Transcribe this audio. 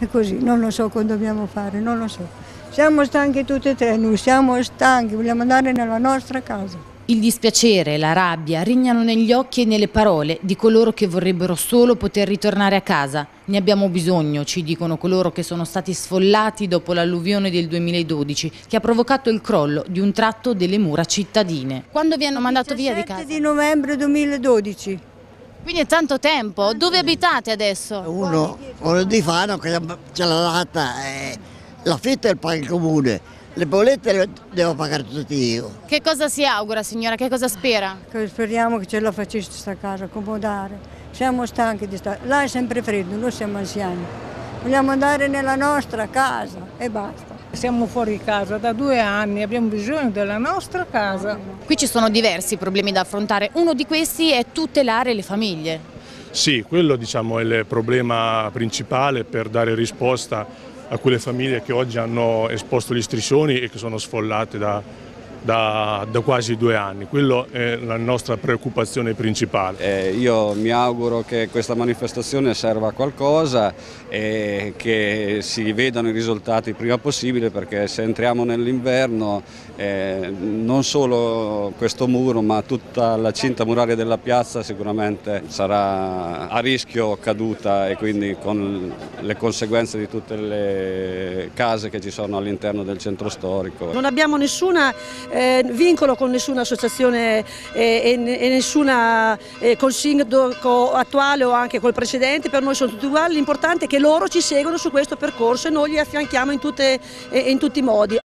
E così, non lo so cosa dobbiamo fare, non lo so. Siamo stanchi tutti e tre, noi siamo stanchi, vogliamo andare nella nostra casa. Il dispiacere e la rabbia rignano negli occhi e nelle parole di coloro che vorrebbero solo poter ritornare a casa. Ne abbiamo bisogno, ci dicono coloro che sono stati sfollati dopo l'alluvione del 2012 che ha provocato il crollo di un tratto delle mura cittadine. Quando vi hanno mandato via di casa? di novembre 2012. Quindi è tanto tempo. Dove abitate adesso? Uno, uno di Fano che ce l'ha data, eh, l'affitto è il il comune, le bollette le devo pagare tutti io. Che cosa si augura signora? Che cosa spera? Che speriamo che ce la facesse questa casa, accomodare. Siamo stanchi di stare. Là è sempre freddo, noi siamo anziani. Vogliamo andare nella nostra casa e basta. Siamo fuori casa da due anni, abbiamo bisogno della nostra casa. Qui ci sono diversi problemi da affrontare, uno di questi è tutelare le famiglie. Sì, quello diciamo, è il problema principale per dare risposta a quelle famiglie che oggi hanno esposto gli striscioni e che sono sfollate da, da, da quasi due anni. Quello è la nostra preoccupazione principale. Eh, io mi auguro che questa manifestazione serva a qualcosa e che si vedano i risultati il prima possibile perché se entriamo nell'inverno eh, non solo questo muro ma tutta la cinta muraria della piazza sicuramente sarà a rischio caduta e quindi con le conseguenze di tutte le case che ci sono all'interno del centro storico. Non abbiamo nessuna eh, vincolo con nessuna associazione eh, e, e nessuna eh, col sindaco attuale o anche col precedente, per noi sono tutti uguali, l'importante è che loro ci seguono su questo percorso e noi li affianchiamo in, tutte, in tutti i modi.